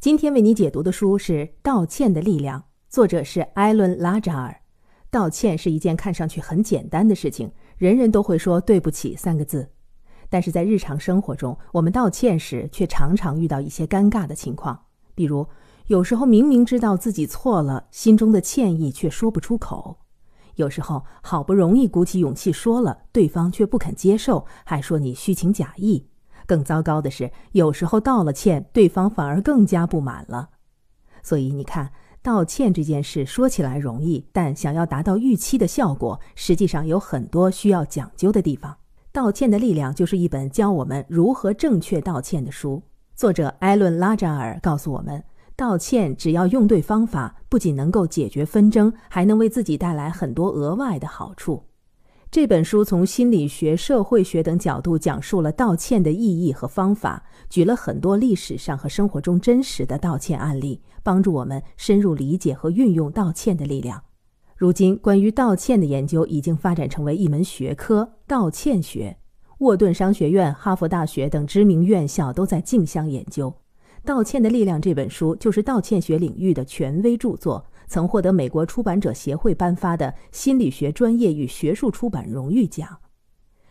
今天为你解读的书是《道歉的力量》，作者是艾伦·拉扎尔。道歉是一件看上去很简单的事情，人人都会说“对不起”三个字。但是在日常生活中，我们道歉时却常常遇到一些尴尬的情况，比如有时候明明知道自己错了，心中的歉意却说不出口；有时候好不容易鼓起勇气说了，对方却不肯接受，还说你虚情假意。更糟糕的是，有时候道了歉，对方反而更加不满了。所以你看，道歉这件事说起来容易，但想要达到预期的效果，实际上有很多需要讲究的地方。《道歉的力量》就是一本教我们如何正确道歉的书。作者艾伦·拉扎尔告诉我们，道歉只要用对方法，不仅能够解决纷争，还能为自己带来很多额外的好处。这本书从心理学、社会学等角度讲述了道歉的意义和方法，举了很多历史上和生活中真实的道歉案例，帮助我们深入理解和运用道歉的力量。如今，关于道歉的研究已经发展成为一门学科——道歉学。沃顿商学院、哈佛大学等知名院校都在竞相研究。《道歉的力量》这本书就是道歉学领域的权威著作。曾获得美国出版者协会颁发的心理学专业与学术出版荣誉奖。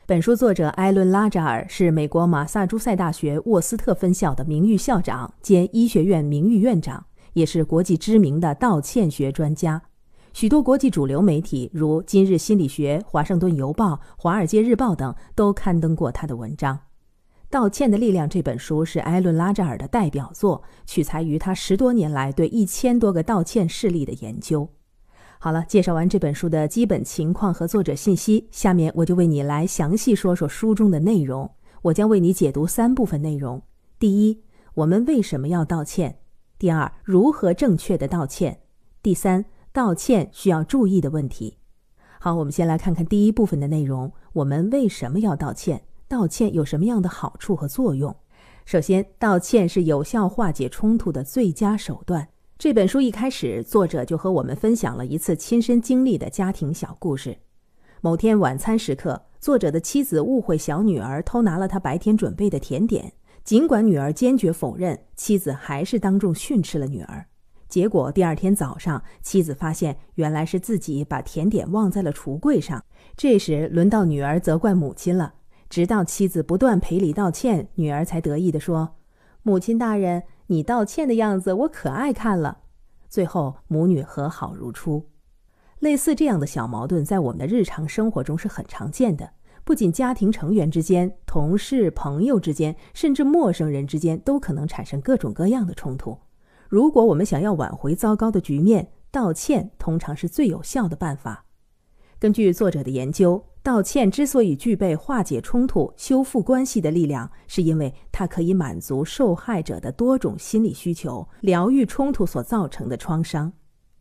本书作者艾伦·拉扎尔是美国马萨诸塞大学沃斯特分校的名誉校长兼医学院名誉院长，也是国际知名的道歉学专家。许多国际主流媒体，如《今日心理学》《华盛顿邮报》《华尔街日报》等，都刊登过他的文章。《道歉的力量》这本书是艾伦·拉扎尔的代表作，取材于他十多年来对一千多个道歉事例的研究。好了，介绍完这本书的基本情况和作者信息，下面我就为你来详细说说书中的内容。我将为你解读三部分内容：第一，我们为什么要道歉；第二，如何正确的道歉；第三，道歉需要注意的问题。好，我们先来看看第一部分的内容：我们为什么要道歉？道歉有什么样的好处和作用？首先，道歉是有效化解冲突的最佳手段。这本书一开始，作者就和我们分享了一次亲身经历的家庭小故事。某天晚餐时刻，作者的妻子误会小女儿偷拿了他白天准备的甜点，尽管女儿坚决否认，妻子还是当众训斥了女儿。结果第二天早上，妻子发现原来是自己把甜点忘在了橱柜上。这时，轮到女儿责怪母亲了。直到妻子不断赔礼道歉，女儿才得意地说：“母亲大人，你道歉的样子我可爱看了。”最后，母女和好如初。类似这样的小矛盾，在我们的日常生活中是很常见的。不仅家庭成员之间、同事、朋友之间，甚至陌生人之间，都可能产生各种各样的冲突。如果我们想要挽回糟糕的局面，道歉通常是最有效的办法。根据作者的研究。道歉之所以具备化解冲突、修复关系的力量，是因为它可以满足受害者的多种心理需求，疗愈冲突所造成的创伤。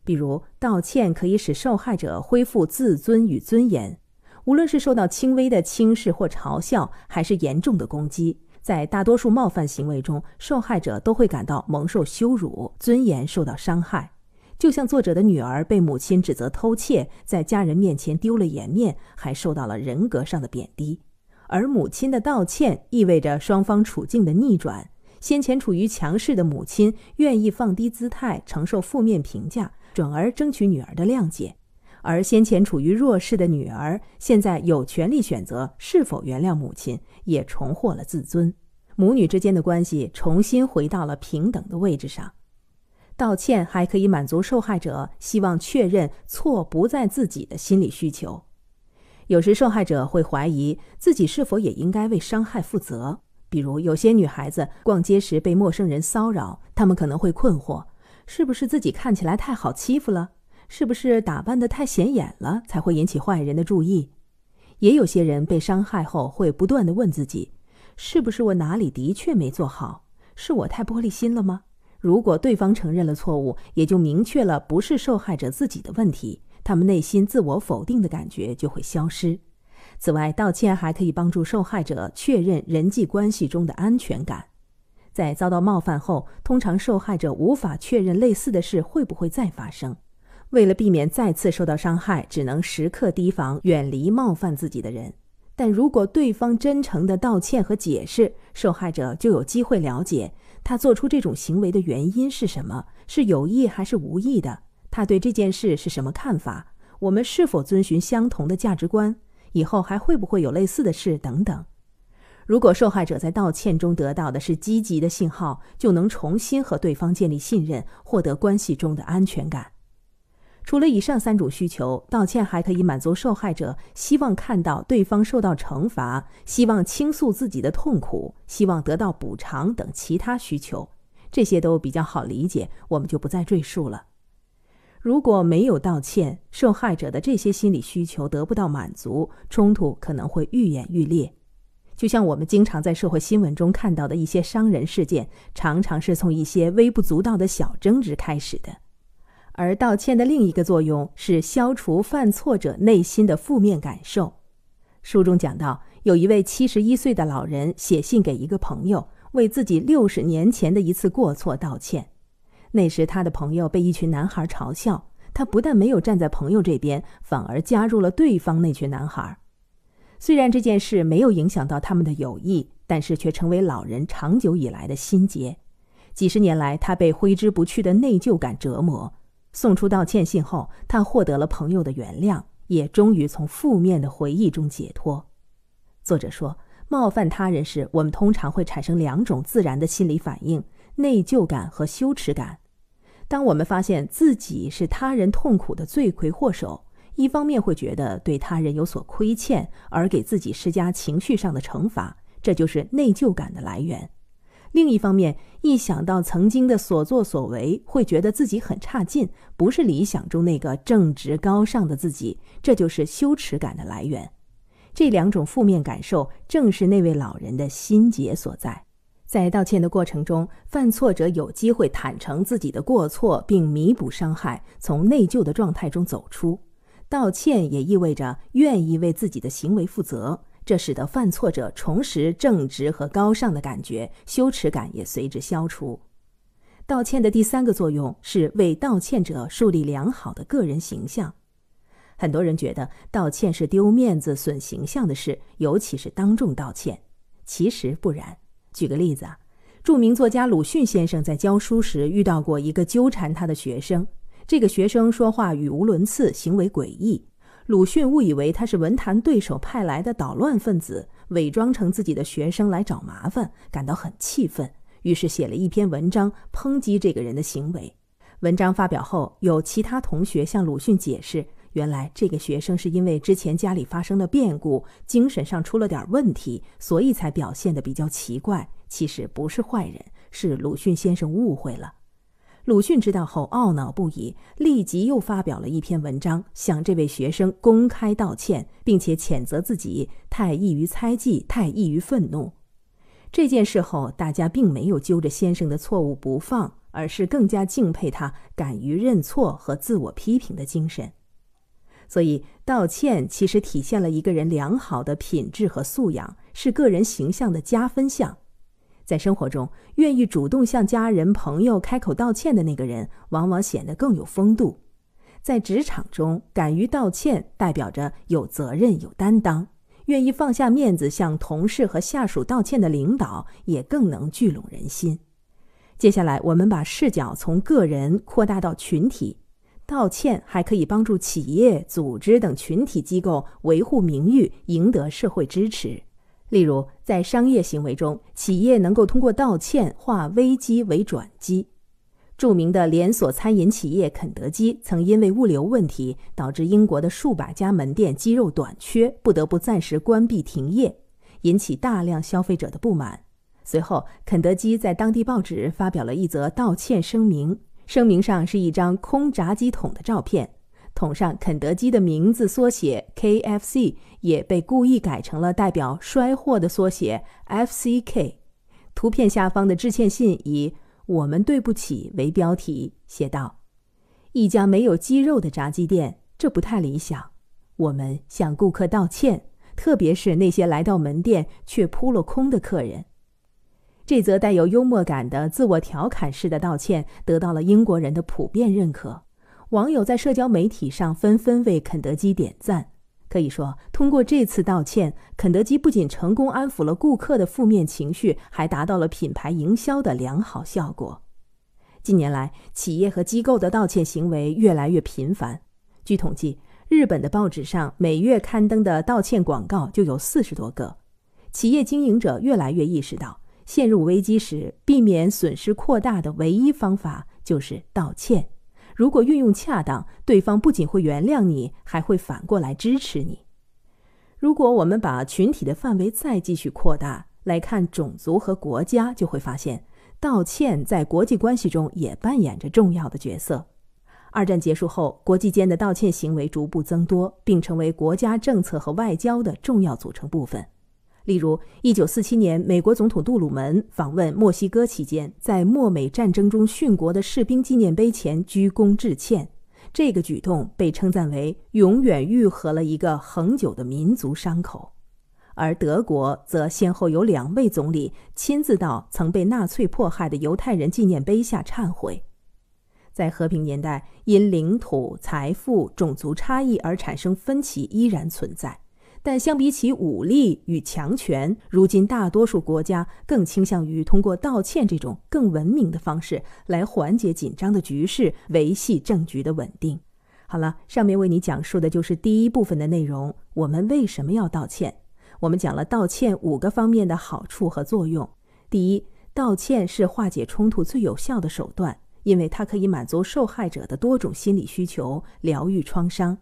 比如，道歉可以使受害者恢复自尊与尊严。无论是受到轻微的轻视或嘲笑，还是严重的攻击，在大多数冒犯行为中，受害者都会感到蒙受羞辱，尊严受到伤害。就像作者的女儿被母亲指责偷窃，在家人面前丢了颜面，还受到了人格上的贬低；而母亲的道歉意味着双方处境的逆转。先前处于强势的母亲愿意放低姿态，承受负面评价，转而争取女儿的谅解；而先前处于弱势的女儿，现在有权利选择是否原谅母亲，也重获了自尊。母女之间的关系重新回到了平等的位置上。道歉还可以满足受害者希望确认错不在自己的心理需求。有时受害者会怀疑自己是否也应该为伤害负责。比如，有些女孩子逛街时被陌生人骚扰，她们可能会困惑：是不是自己看起来太好欺负了？是不是打扮得太显眼了才会引起坏人的注意？也有些人被伤害后会不断地问自己：是不是我哪里的确没做好？是我太玻璃心了吗？如果对方承认了错误，也就明确了不是受害者自己的问题，他们内心自我否定的感觉就会消失。此外，道歉还可以帮助受害者确认人际关系中的安全感。在遭到冒犯后，通常受害者无法确认类似的事会不会再发生。为了避免再次受到伤害，只能时刻提防远离冒犯自己的人。但如果对方真诚的道歉和解释，受害者就有机会了解。他做出这种行为的原因是什么？是有意还是无意的？他对这件事是什么看法？我们是否遵循相同的价值观？以后还会不会有类似的事？等等。如果受害者在道歉中得到的是积极的信号，就能重新和对方建立信任，获得关系中的安全感。除了以上三种需求，道歉还可以满足受害者希望看到对方受到惩罚、希望倾诉自己的痛苦、希望得到补偿等其他需求。这些都比较好理解，我们就不再赘述了。如果没有道歉，受害者的这些心理需求得不到满足，冲突可能会愈演愈烈。就像我们经常在社会新闻中看到的一些伤人事件，常常是从一些微不足道的小争执开始的。而道歉的另一个作用是消除犯错者内心的负面感受。书中讲到，有一位七十一岁的老人写信给一个朋友，为自己六十年前的一次过错道歉。那时他的朋友被一群男孩嘲笑，他不但没有站在朋友这边，反而加入了对方那群男孩。虽然这件事没有影响到他们的友谊，但是却成为老人长久以来的心结。几十年来，他被挥之不去的内疚感折磨。送出道歉信后，他获得了朋友的原谅，也终于从负面的回忆中解脱。作者说，冒犯他人时，我们通常会产生两种自然的心理反应：内疚感和羞耻感。当我们发现自己是他人痛苦的罪魁祸首，一方面会觉得对他人有所亏欠，而给自己施加情绪上的惩罚，这就是内疚感的来源。另一方面，一想到曾经的所作所为，会觉得自己很差劲，不是理想中那个正直高尚的自己，这就是羞耻感的来源。这两种负面感受正是那位老人的心结所在。在道歉的过程中，犯错者有机会坦诚自己的过错，并弥补伤害，从内疚的状态中走出。道歉也意味着愿意为自己的行为负责。这使得犯错者重拾正直和高尚的感觉，羞耻感也随之消除。道歉的第三个作用是为道歉者树立良好的个人形象。很多人觉得道歉是丢面子、损形象的事，尤其是当众道歉。其实不然。举个例子啊，著名作家鲁迅先生在教书时遇到过一个纠缠他的学生，这个学生说话语无伦次，行为诡异。鲁迅误以为他是文坛对手派来的捣乱分子，伪装成自己的学生来找麻烦，感到很气愤，于是写了一篇文章抨击这个人的行为。文章发表后，有其他同学向鲁迅解释，原来这个学生是因为之前家里发生了变故，精神上出了点问题，所以才表现得比较奇怪。其实不是坏人，是鲁迅先生误会了。鲁迅知道后懊恼不已，立即又发表了一篇文章，向这位学生公开道歉，并且谴责自己太易于猜忌，太易于愤怒。这件事后，大家并没有揪着先生的错误不放，而是更加敬佩他敢于认错和自我批评的精神。所以，道歉其实体现了一个人良好的品质和素养，是个人形象的加分项。在生活中，愿意主动向家人、朋友开口道歉的那个人，往往显得更有风度。在职场中，敢于道歉代表着有责任、有担当；愿意放下面子向同事和下属道歉的领导，也更能聚拢人心。接下来，我们把视角从个人扩大到群体，道歉还可以帮助企业、组织等群体机构维护名誉，赢得社会支持。例如，在商业行为中，企业能够通过道歉化危机为转机。著名的连锁餐饮企业肯德基曾因为物流问题导致英国的数百家门店鸡肉短缺，不得不暂时关闭停业，引起大量消费者的不满。随后，肯德基在当地报纸发表了一则道歉声明，声明上是一张空炸鸡桶的照片。桶上肯德基的名字缩写 KFC 也被故意改成了代表衰货的缩写 FCK。图片下方的致歉信以“我们对不起”为标题，写道：“一家没有鸡肉的炸鸡店，这不太理想。我们向顾客道歉，特别是那些来到门店却扑了空的客人。”这则带有幽默感的自我调侃式的道歉得到了英国人的普遍认可。网友在社交媒体上纷纷为肯德基点赞，可以说，通过这次道歉，肯德基不仅成功安抚了顾客的负面情绪，还达到了品牌营销的良好效果。近年来，企业和机构的道歉行为越来越频繁。据统计，日本的报纸上每月刊登的道歉广告就有四十多个。企业经营者越来越意识到，陷入危机时避免损失扩大的唯一方法就是道歉。如果运用恰当，对方不仅会原谅你，还会反过来支持你。如果我们把群体的范围再继续扩大来看种族和国家，就会发现。道歉在国际关系中也扮演着重要的角色。二战结束后，国际间的道歉行为逐步增多，并成为国家政策和外交的重要组成部分。例如，1947年，美国总统杜鲁门访问墨西哥期间，在墨美战争中殉国的士兵纪念碑前鞠躬致歉，这个举动被称赞为永远愈合了一个恒久的民族伤口。而德国则先后有两位总理亲自到曾被纳粹迫害的犹太人纪念碑下忏悔。在和平年代，因领土、财富、种族差异而产生分歧依然存在，但相比起武力与强权，如今大多数国家更倾向于通过道歉这种更文明的方式来缓解紧张的局势，维系政局的稳定。好了，上面为你讲述的就是第一部分的内容。我们为什么要道歉？我们讲了道歉五个方面的好处和作用。第一，道歉是化解冲突最有效的手段，因为它可以满足受害者的多种心理需求，疗愈创伤。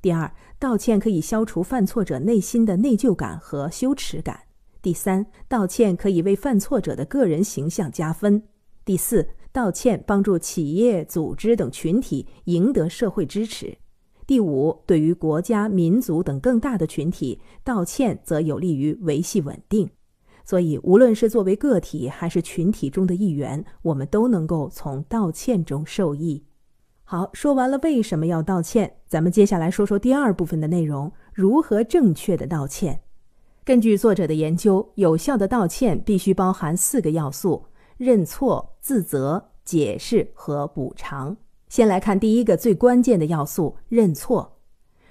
第二，道歉可以消除犯错者内心的内疚感和羞耻感。第三，道歉可以为犯错者的个人形象加分。第四，道歉帮助企业、组织等群体赢得社会支持。第五，对于国家、民族等更大的群体，道歉则有利于维系稳定。所以，无论是作为个体还是群体中的一员，我们都能够从道歉中受益。好，说完了为什么要道歉，咱们接下来说说第二部分的内容：如何正确的道歉。根据作者的研究，有效的道歉必须包含四个要素：认错、自责、解释和补偿。先来看第一个最关键的要素：认错。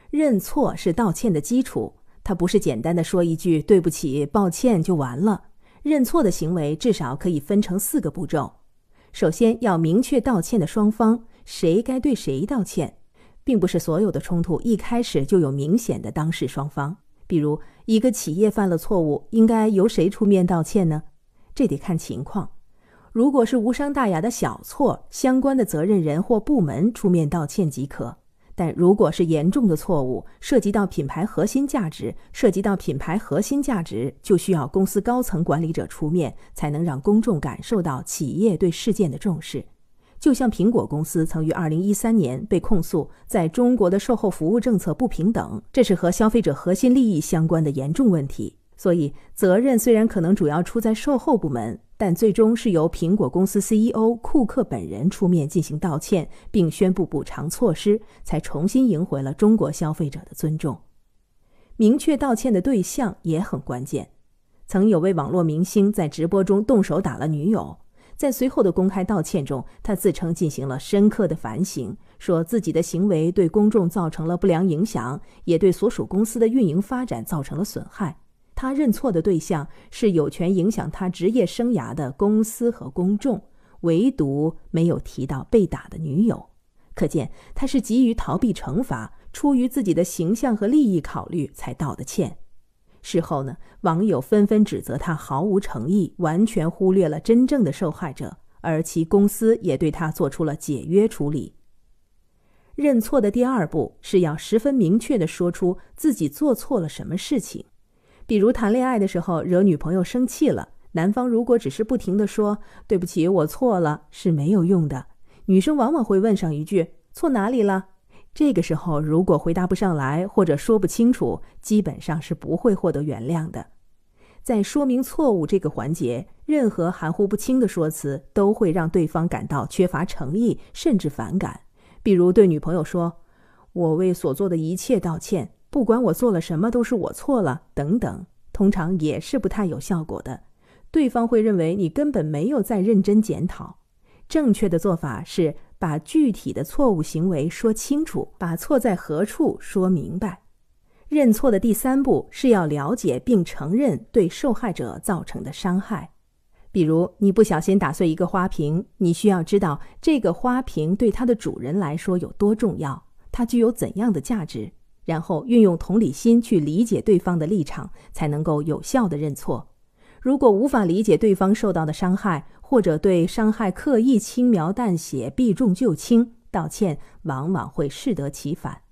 认错是道歉的基础，它不是简单的说一句“对不起”“抱歉”就完了。认错的行为至少可以分成四个步骤。首先要明确道歉的双方，谁该对谁道歉，并不是所有的冲突一开始就有明显的当事双方。比如，一个企业犯了错误，应该由谁出面道歉呢？这得看情况。如果是无伤大雅的小错，相关的责任人或部门出面道歉即可；但如果是严重的错误，涉及到品牌核心价值，涉及到品牌核心价值，就需要公司高层管理者出面，才能让公众感受到企业对事件的重视。就像苹果公司曾于2013年被控诉在中国的售后服务政策不平等，这是和消费者核心利益相关的严重问题。所以，责任虽然可能主要出在售后部门。但最终是由苹果公司 CEO 库克本人出面进行道歉，并宣布补偿措施，才重新赢回了中国消费者的尊重。明确道歉的对象也很关键。曾有位网络明星在直播中动手打了女友，在随后的公开道歉中，他自称进行了深刻的反省，说自己的行为对公众造成了不良影响，也对所属公司的运营发展造成了损害。他认错的对象是有权影响他职业生涯的公司和公众，唯独没有提到被打的女友。可见他是急于逃避惩罚，出于自己的形象和利益考虑才道的歉。事后呢，网友纷纷指责他毫无诚意，完全忽略了真正的受害者，而其公司也对他做出了解约处理。认错的第二步是要十分明确的说出自己做错了什么事情。比如谈恋爱的时候惹女朋友生气了，男方如果只是不停的说“对不起，我错了”是没有用的，女生往往会问上一句“错哪里了”。这个时候如果回答不上来或者说不清楚，基本上是不会获得原谅的。在说明错误这个环节，任何含糊不清的说辞都会让对方感到缺乏诚意，甚至反感。比如对女朋友说：“我为所做的一切道歉。”不管我做了什么，都是我错了，等等，通常也是不太有效果的。对方会认为你根本没有在认真检讨。正确的做法是把具体的错误行为说清楚，把错在何处说明白。认错的第三步是要了解并承认对受害者造成的伤害。比如，你不小心打碎一个花瓶，你需要知道这个花瓶对它的主人来说有多重要，它具有怎样的价值，然后运用同理心去理解对方的立场，才能够有效的认错。如果无法理解对方受到的伤害，或者对伤害刻意轻描淡写、避重就轻，道歉往往会适得其反。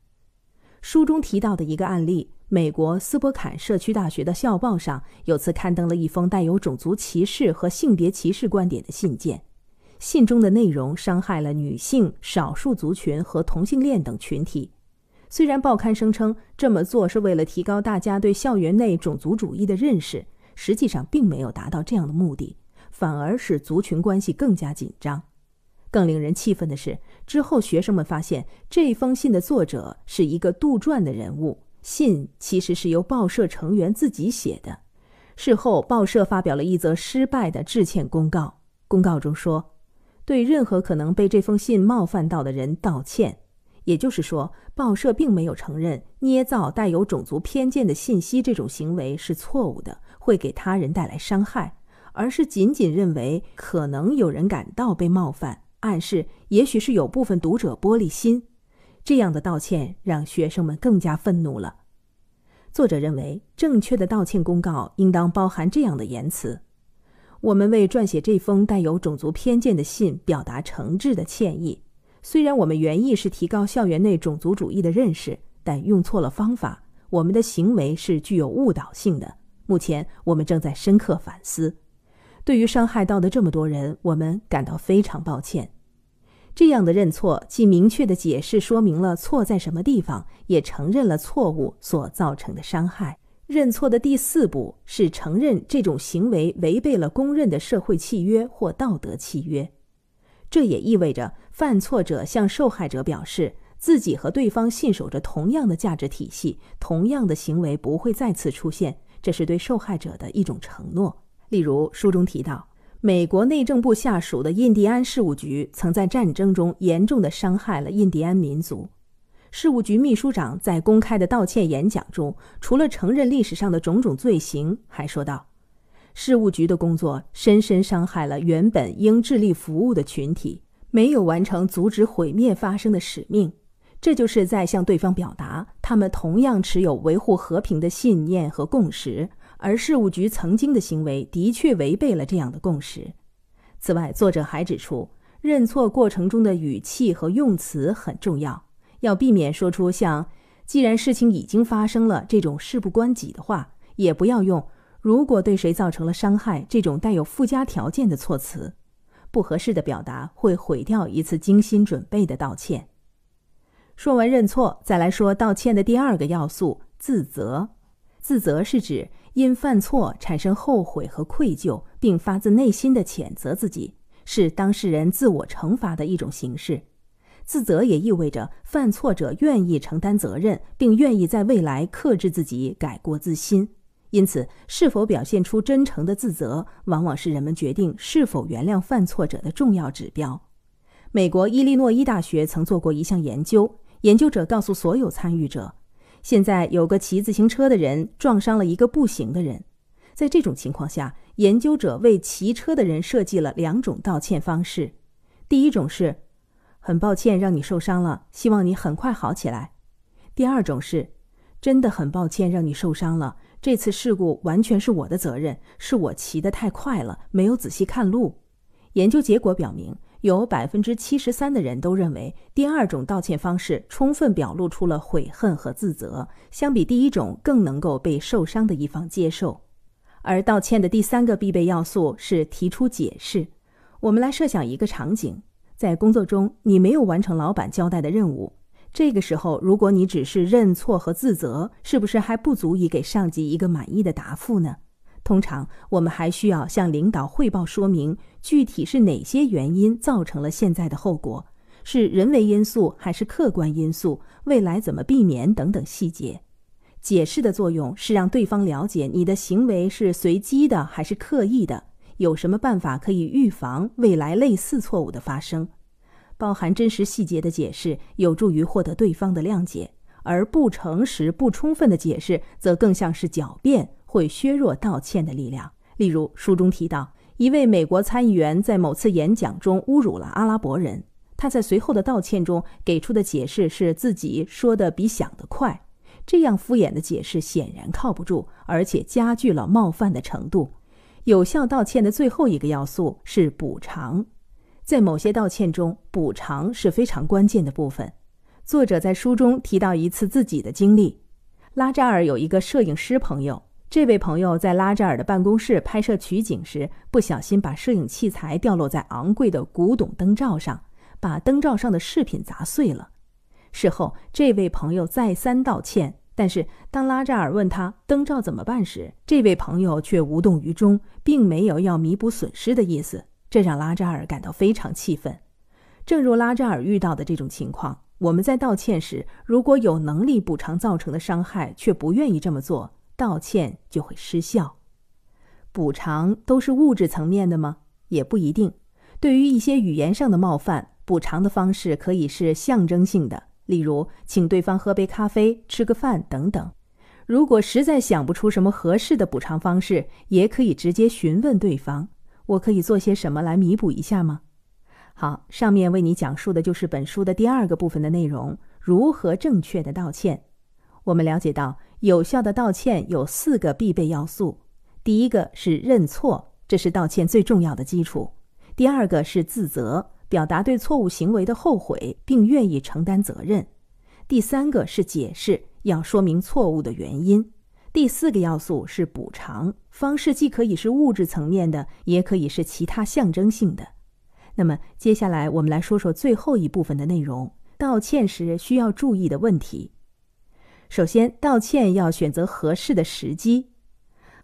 书中提到的一个案例。美国斯波坎社区大学的校报上有次刊登了一封带有种族歧视和性别歧视观点的信件，信中的内容伤害了女性、少数族群和同性恋等群体。虽然报刊声称这么做是为了提高大家对校园内种族主义的认识，实际上并没有达到这样的目的，反而使族群关系更加紧张。更令人气愤的是，之后学生们发现这封信的作者是一个杜撰的人物。信其实是由报社成员自己写的。事后，报社发表了一则失败的致歉公告。公告中说：“对任何可能被这封信冒犯到的人道歉。”也就是说，报社并没有承认捏造带有种族偏见的信息这种行为是错误的，会给他人带来伤害，而是仅仅认为可能有人感到被冒犯，暗示也许是有部分读者玻璃心。这样的道歉让学生们更加愤怒了。作者认为，正确的道歉公告应当包含这样的言辞：“我们为撰写这封带有种族偏见的信表达诚挚的歉意。虽然我们原意是提高校园内种族主义的认识，但用错了方法。我们的行为是具有误导性的。目前，我们正在深刻反思。对于伤害到的这么多人，我们感到非常抱歉。”这样的认错，既明确的解释说明了错在什么地方，也承认了错误所造成的伤害。认错的第四步是承认这种行为违背了公认的社会契约或道德契约。这也意味着犯错者向受害者表示自己和对方信守着同样的价值体系，同样的行为不会再次出现。这是对受害者的一种承诺。例如，书中提到。美国内政部下属的印第安事务局曾在战争中严重的伤害了印第安民族。事务局秘书长在公开的道歉演讲中，除了承认历史上的种种罪行，还说道：“事务局的工作深深伤害了原本应致力服务的群体，没有完成阻止毁灭发生的使命。这就是在向对方表达，他们同样持有维护和平的信念和共识。”而事务局曾经的行为的确违背了这样的共识。此外，作者还指出，认错过程中的语气和用词很重要，要避免说出像“既然事情已经发生了”这种事不关己的话，也不要用“如果对谁造成了伤害”这种带有附加条件的措辞。不合适的表达会毁掉一次精心准备的道歉。说完认错，再来说道歉的第二个要素——自责。自责是指。因犯错产生后悔和愧疚，并发自内心的谴责自己，是当事人自我惩罚的一种形式。自责也意味着犯错者愿意承担责任，并愿意在未来克制自己、改过自新。因此，是否表现出真诚的自责，往往是人们决定是否原谅犯错者的重要指标。美国伊利诺伊大学曾做过一项研究，研究者告诉所有参与者。现在有个骑自行车的人撞伤了一个步行的人，在这种情况下，研究者为骑车的人设计了两种道歉方式。第一种是，很抱歉让你受伤了，希望你很快好起来。第二种是，真的很抱歉让你受伤了，这次事故完全是我的责任，是我骑得太快了，没有仔细看路。研究结果表明。有百分之七十三的人都认为，第二种道歉方式充分表露出了悔恨和自责，相比第一种更能够被受伤的一方接受。而道歉的第三个必备要素是提出解释。我们来设想一个场景：在工作中，你没有完成老板交代的任务，这个时候，如果你只是认错和自责，是不是还不足以给上级一个满意的答复呢？通常，我们还需要向领导汇报说明具体是哪些原因造成了现在的后果，是人为因素还是客观因素，未来怎么避免等等细节。解释的作用是让对方了解你的行为是随机的还是刻意的，有什么办法可以预防未来类似错误的发生。包含真实细节的解释有助于获得对方的谅解，而不诚实、不充分的解释则更像是狡辩，会削弱道歉的力量。例如，书中提到，一位美国参议员在某次演讲中侮辱了阿拉伯人，他在随后的道歉中给出的解释是自己说的比想的快。这样敷衍的解释显然靠不住，而且加剧了冒犯的程度。有效道歉的最后一个要素是补偿，在某些道歉中，补偿是非常关键的部分。作者在书中提到一次自己的经历：拉扎尔有一个摄影师朋友，这位朋友在拉扎尔的办公室拍摄取景时，不小心把摄影器材掉落在昂贵的古董灯罩上，把灯罩上的饰品砸碎了。事后，这位朋友再三道歉。但是，当拉扎尔问他灯罩怎么办时，这位朋友却无动于衷，并没有要弥补损失的意思，这让拉扎尔感到非常气愤。正如拉扎尔遇到的这种情况，我们在道歉时，如果有能力补偿造成的伤害，却不愿意这么做，道歉就会失效。补偿都是物质层面的吗？也不一定。对于一些语言上的冒犯，补偿的方式可以是象征性的。例如，请对方喝杯咖啡、吃个饭等等。如果实在想不出什么合适的补偿方式，也可以直接询问对方：“我可以做些什么来弥补一下吗？”好，上面为你讲述的就是本书的第二个部分的内容：如何正确的道歉。我们了解到，有效的道歉有四个必备要素：第一个是认错，这是道歉最重要的基础；第二个是自责。表达对错误行为的后悔，并愿意承担责任。第三个是解释，要说明错误的原因。第四个要素是补偿，方式既可以是物质层面的，也可以是其他象征性的。那么，接下来我们来说说最后一部分的内容：道歉时需要注意的问题。首先，道歉要选择合适的时机。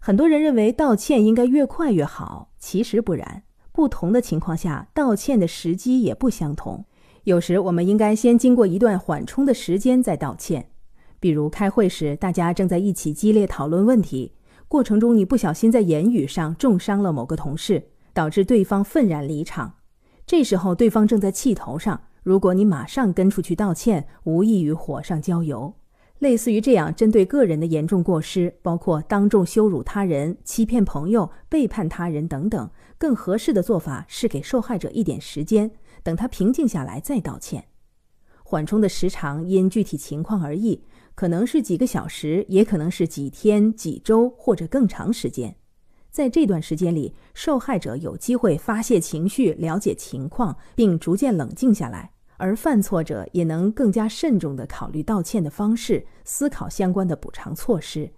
很多人认为道歉应该越快越好，其实不然。不同的情况下，道歉的时机也不相同。有时我们应该先经过一段缓冲的时间再道歉，比如开会时，大家正在一起激烈讨论问题，过程中你不小心在言语上重伤了某个同事，导致对方愤然离场。这时候对方正在气头上，如果你马上跟出去道歉，无异于火上浇油。类似于这样针对个人的严重过失，包括当众羞辱他人、欺骗朋友、背叛他人等等。更合适的做法是给受害者一点时间，等他平静下来再道歉。缓冲的时长因具体情况而异，可能是几个小时，也可能是几天、几周或者更长时间。在这段时间里，受害者有机会发泄情绪、了解情况，并逐渐冷静下来。而犯错者也能更加慎重地考虑道歉的方式，思考相关的补偿措施。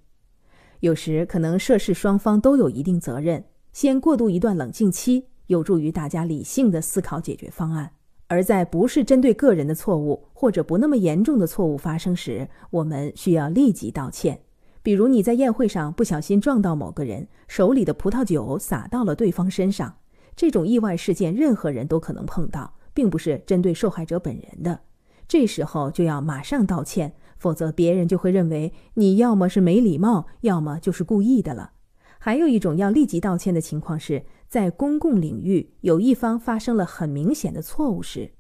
有时可能涉事双方都有一定责任，先过渡一段冷静期，有助于大家理性的思考解决方案。而在不是针对个人的错误或者不那么严重的错误发生时，我们需要立即道歉。比如你在宴会上不小心撞到某个人，手里的葡萄酒洒到了对方身上，这种意外事件任何人都可能碰到。并不是针对受害者本人的，这时候就要马上道歉，否则别人就会认为你要么是没礼貌，要么就是故意的了。还有一种要立即道歉的情况是，在公共领域有一方发生了很明显的错误时，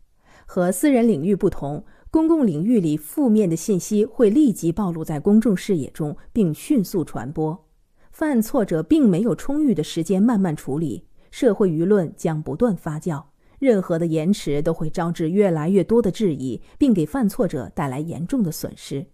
和私人领域不同，公共领域里负面的信息会立即暴露在公众视野中，并迅速传播，犯错者并没有充裕的时间慢慢处理，社会舆论将不断发酵。任何的延迟都会招致越来越多的质疑，并给犯错者带来严重的损失。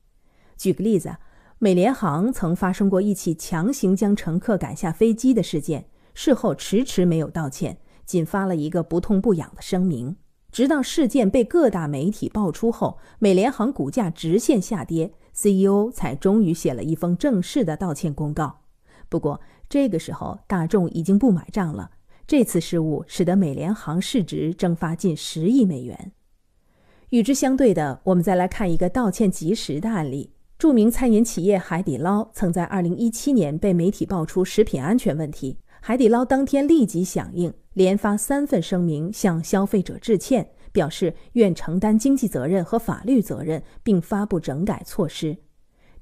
举个例子，美联航曾发生过一起强行将乘客赶下飞机的事件，事后迟迟没有道歉，仅发了一个不痛不痒的声明。直到事件被各大媒体爆出后，美联航股价直线下跌，CEO 才终于写了一封正式的道歉公告。不过，这个时候大众已经不买账了。这次失误使得美联航市值蒸发近十亿美元。与之相对的，我们再来看一个道歉及时的案例：著名餐饮企业海底捞曾在2017年被媒体爆出食品安全问题，海底捞当天立即响应，连发三份声明向消费者致歉，表示愿承担经济责任和法律责任，并发布整改措施。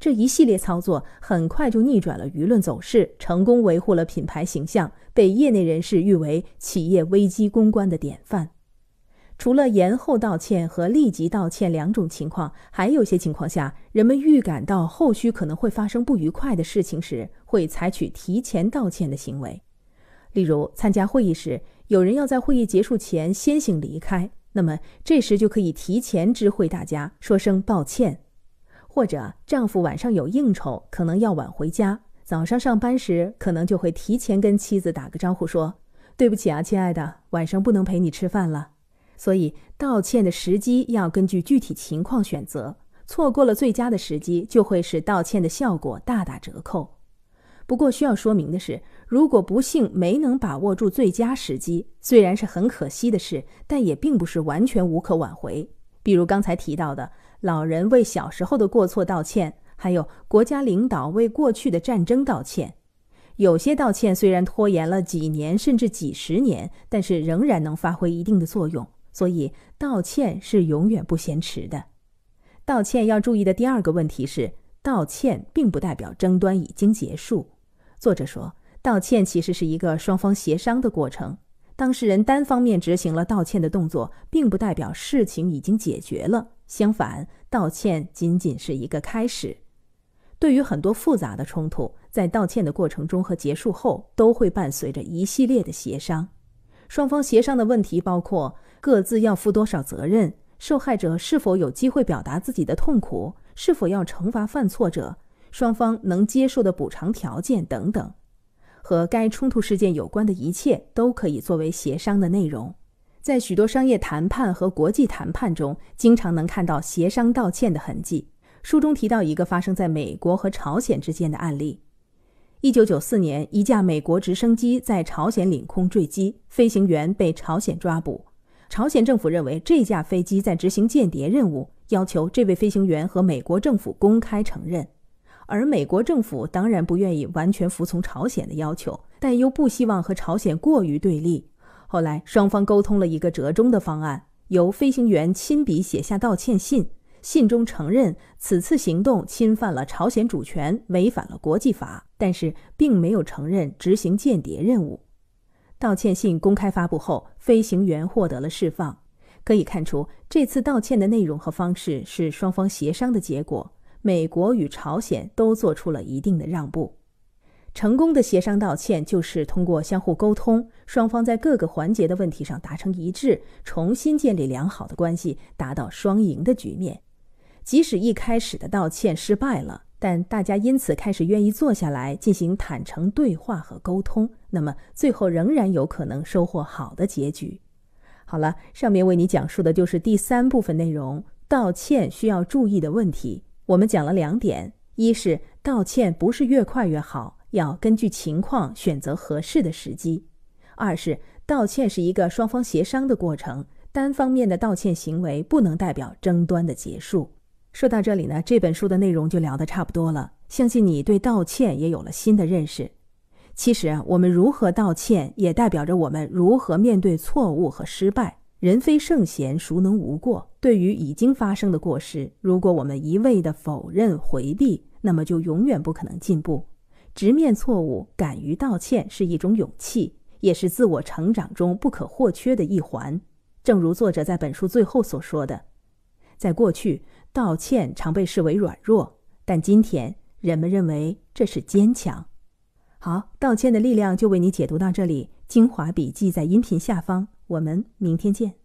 这一系列操作很快就逆转了舆论走势，成功维护了品牌形象，被业内人士誉为企业危机公关的典范。除了延后道歉和立即道歉两种情况，还有些情况下，人们预感到后续可能会发生不愉快的事情时，会采取提前道歉的行为。例如，参加会议时，有人要在会议结束前先行离开，那么这时就可以提前知会大家，说声抱歉；或者丈夫晚上有应酬，可能要晚回家，早上上班时，可能就会提前跟妻子打个招呼，说：“对不起啊，亲爱的，晚上不能陪你吃饭了。”所以，道歉的时机要根据具体情况选择。错过了最佳的时机，就会使道歉的效果大打折扣。不过，需要说明的是，如果不幸没能把握住最佳时机，虽然是很可惜的事，但也并不是完全无可挽回。比如刚才提到的，老人为小时候的过错道歉，还有国家领导为过去的战争道歉。有些道歉虽然拖延了几年甚至几十年，但是仍然能发挥一定的作用。所以，道歉是永远不嫌迟的。道歉要注意的第二个问题是，道歉并不代表争端已经结束。作者说，道歉其实是一个双方协商的过程。当事人单方面执行了道歉的动作，并不代表事情已经解决了。相反，道歉仅仅是一个开始。对于很多复杂的冲突，在道歉的过程中和结束后，都会伴随着一系列的协商。双方协商的问题包括。各自要负多少责任？受害者是否有机会表达自己的痛苦？是否要惩罚犯错者？双方能接受的补偿条件等等，和该冲突事件有关的一切都可以作为协商的内容。在许多商业谈判和国际谈判中，经常能看到协商道歉的痕迹。书中提到一个发生在美国和朝鲜之间的案例：一九九四年，一架美国直升机在朝鲜领空坠机，飞行员被朝鲜抓捕。朝鲜政府认为这架飞机在执行间谍任务，要求这位飞行员和美国政府公开承认。而美国政府当然不愿意完全服从朝鲜的要求，但又不希望和朝鲜过于对立。后来双方沟通了一个折中的方案，由飞行员亲笔写下道歉信，信中承认此次行动侵犯了朝鲜主权，违反了国际法，但是并没有承认执行间谍任务。道歉信公开发布后，飞行员获得了释放。可以看出，这次道歉的内容和方式是双方协商的结果。美国与朝鲜都做出了一定的让步。成功的协商道歉就是通过相互沟通，双方在各个环节的问题上达成一致，重新建立良好的关系，达到双赢的局面。即使一开始的道歉失败了。但大家因此开始愿意坐下来进行坦诚对话和沟通，那么最后仍然有可能收获好的结局。好了，上面为你讲述的就是第三部分内容：道歉需要注意的问题。我们讲了两点：一是道歉不是越快越好，要根据情况选择合适的时机；二是道歉是一个双方协商的过程，单方面的道歉行为不能代表争端的结束。说到这里呢，这本书的内容就聊得差不多了。相信你对道歉也有了新的认识。其实啊，我们如何道歉，也代表着我们如何面对错误和失败。人非圣贤，孰能无过？对于已经发生的过失，如果我们一味的否认、回避，那么就永远不可能进步。直面错误，敢于道歉，是一种勇气，也是自我成长中不可或缺的一环。正如作者在本书最后所说的，在过去。道歉常被视为软弱，但今天人们认为这是坚强。好，道歉的力量就为你解读到这里。精华笔记在音频下方，我们明天见。